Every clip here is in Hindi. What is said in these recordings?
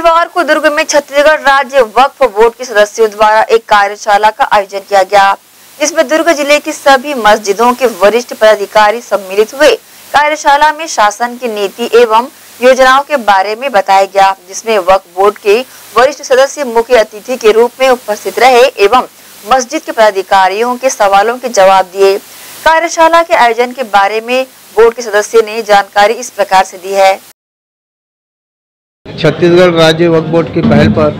रविवार को दुर्ग में छत्तीसगढ़ राज्य वक्फ बोर्ड के सदस्यों द्वारा एक कार्यशाला का आयोजन किया गया। जिसमें दुर्ग ज़िले की सभी मस्जिदों के वरिष्ठ पदाधिकारी सम्मिलित हुए। कार्यशाला में शासन की नीति एवं योजनाओं के बारे में बताया गया, जिसमें वक्फ बोर्ड के वरिष्ठ सदस्य मुख्य अतिथि के रूप में उपस्थित रहे एवं मस्जिद के पदाधिकारियों के सवालों के जवाब दिए। कार्यशाला के आयोजन के बारे में बोर्ड के सदस्य ने जानकारी इस प्रकार से दी है। छत्तीसगढ़ राज्य वक्फ बोर्ड की पहल पर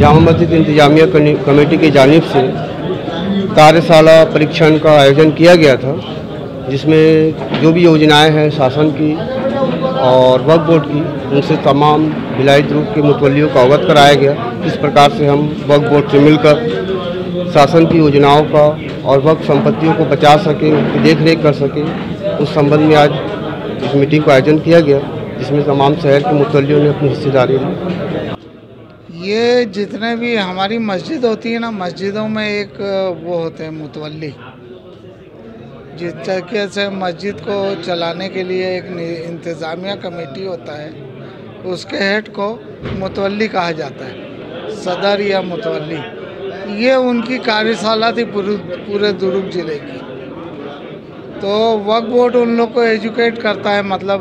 जामा मस्जिद इंतजामिया कमेटी की जानब से कार्यशाला परीक्षण का आयोजन किया गया था, जिसमें जो भी योजनाएँ हैं शासन की और वक्फ बोर्ड की, उनसे तमाम भिलाई ग्रुप के मुतवलियों को अवगत कराया गया। इस प्रकार से हम वक्फ बोर्ड से मिलकर शासन की योजनाओं का और वक्फ संपत्तियों को बचा सकें उनकी देख रेख कर सकें, उस संबंध में आज इस मीटिंग का आयोजन किया गया। जिसमें तमाम शहर के मुतलियों ने अपनी हिस्सेदारी ली। ये जितने भी हमारी मस्जिद होती है ना, मस्जिदों में एक, वो होते हैं मुतवली जिस तरीके से मस्जिद को चलाने के लिए एक इंतज़ामिया कमेटी होता है, उसके हेड को मुतवली कहा जाता है, सदर या मुतवली ये उनकी कार्यशाला थी पूरे दुर्ग ज़िले की। तो वक्फ बोर्ड उन लोग को एजुकेट करता है मतलब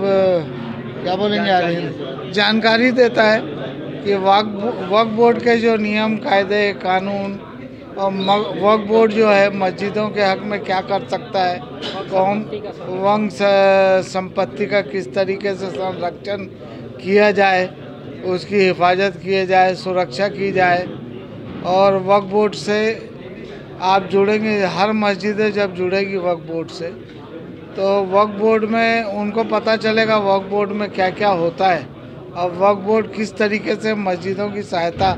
क्या बोलेंगे यार जानकारी देता है कि वक्फ वक्फ बोर्ड के जो नियम, कायदे, कानून और वक्फ बोर्ड जो है, मस्जिदों के हक में क्या कर सकता है? कौन वंग संपत्ति का किस तरीके से संरक्षण किया जाए? उसकी हिफाजत किए जाए, सुरक्षा की जाए। और वक्फ बोर्ड से आप जुड़ेंगे, हर मस्जिदें जब जुड़ेगी वक्फ बोर्ड से तो वक्फ बोर्ड में उनको पता चलेगा वर्क बोर्ड में क्या क्या होता है। और वक्फ बोर्ड किस तरीके से मस्जिदों की सहायता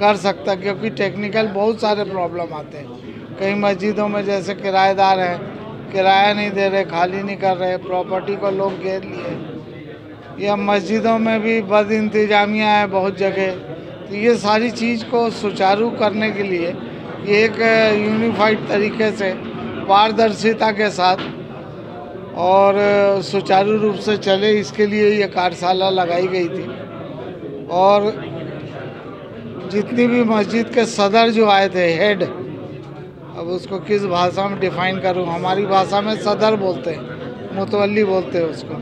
कर सकता है, क्योंकि टेक्निकल बहुत सारे प्रॉब्लम आते हैं। कई मस्जिदों में जैसे किराएदार हैं, किराया नहीं दे रहे, खाली नहीं कर रहे प्रॉपर्टी को लोग घेर लिए। या मस्जिदों में भी बद इंतजामिया है बहुत जगह। तो ये सारी चीज़ को सुचारू करने के लिए एक यूनिफाइड तरीके से पारदर्शिता के साथ और सुचारू रूप से चले, इसके लिए ये कार्यशाला लगाई गई थी। और जितनी भी मस्जिद के सदर जो आए थे हेड अब उसको किस भाषा में डिफाइन करूँ? हमारी भाषा में सदर बोलते हैं मुतवली बोलते हैं उसको।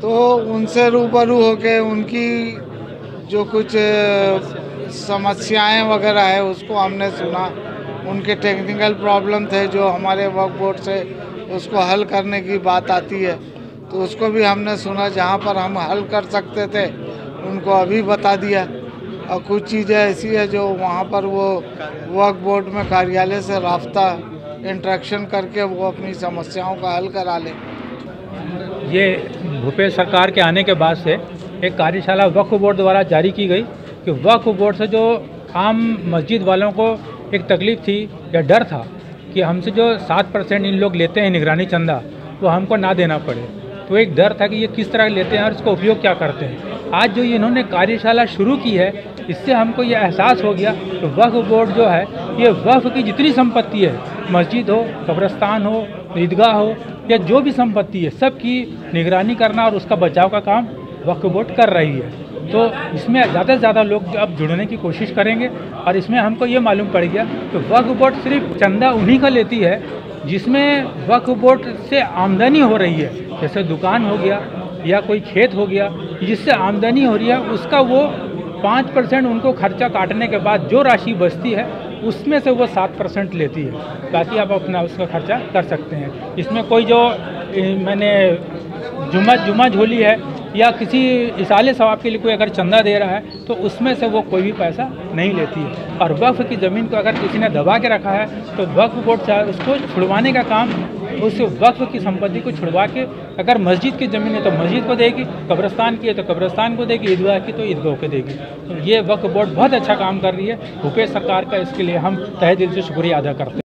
तो उनसे रूबरू होके, उनकी जो कुछ समस्याएँ वगैरह है, उसको हमने सुना। उनके टेक्निकल प्रॉब्लम थे जो हमारे वर्क बोर्ड से उसको हल करने की बात आती है। तो उसको भी हमने सुना, जहाँ पर हम हल कर सकते थे, उनको अभी बता दिया। और कुछ चीज़ें ऐसी है जो वहाँ पर वो वर्क बोर्ड में कार्यालय से रबता इंट्रैक्शन करके वो अपनी समस्याओं का हल करा लें। ये भूपेश सरकार के आने के बाद से एक कार्यशाला वक्फ बोर्ड द्वारा जारी की गई कि वक्फ बोर्ड से जो आम मस्जिद वालों को एक तकलीफ़ थी या डर था कि हमसे जो सात परसेंट इन लोग लेते हैं निगरानी चंदा वो हमको ना देना पड़े। तो एक डर था कि ये किस तरह लेते हैं और इसका उपयोग क्या करते हैं। आज जो इन्होंने कार्यशाला शुरू की है, इससे हमको ये एहसास हो गया कि वक्फ बोर्ड जो है, ये वक्फ की जितनी संपत्ति है, मस्जिद हो, कब्रस्तान हो, ईदगाह हो, या जो भी संपत्ति है सब की निगरानी करना और उसका बचाव का काम वक्फ बोर्ड कर रही है। तो इसमें ज़्यादा से ज़्यादा लोग अब जुड़ने की कोशिश करेंगे और इसमें हमको ये मालूम पड़ गया कि वक्फ बोर्ड सिर्फ़ चंदा उन्हीं का लेती है जिसमें वक्फ बोर्ड से आमदनी हो रही है। जैसे दुकान हो गया या कोई खेत हो गया, जिससे आमदनी हो रही है, उसका वो पाँच परसेंट उनको खर्चा काटने के बाद जो राशि बचती है, उसमें से वो सात परसेंट लेती है। ताकि आप अपना उसका खर्चा कर सकते हैं। इसमें कोई जो मैंने जुम्मा जुमा झोली है या किसी इसाले सवाब के लिए कोई अगर चंदा दे रहा है तो उसमें से वो कोई भी पैसा नहीं लेती है। और वक्फ की ज़मीन को अगर किसी ने दबा के रखा है तो वक्फ बोर्ड चाहे उसको छुड़वाने का काम, उस वक्फ की संपत्ति को छुड़वा के अगर मस्जिद की ज़मीन है तो मस्जिद को देगी, कब्रस्तान की है तो कब्रस्तान को देगी, ईदगाह की तो ईदगाह को देगी। तो ये वक्फ बोर्ड बहुत अच्छा काम कर रही है। भूपेश सरकार का इसके लिए हम तहे दिल से शुक्रिया अदा करते हैं।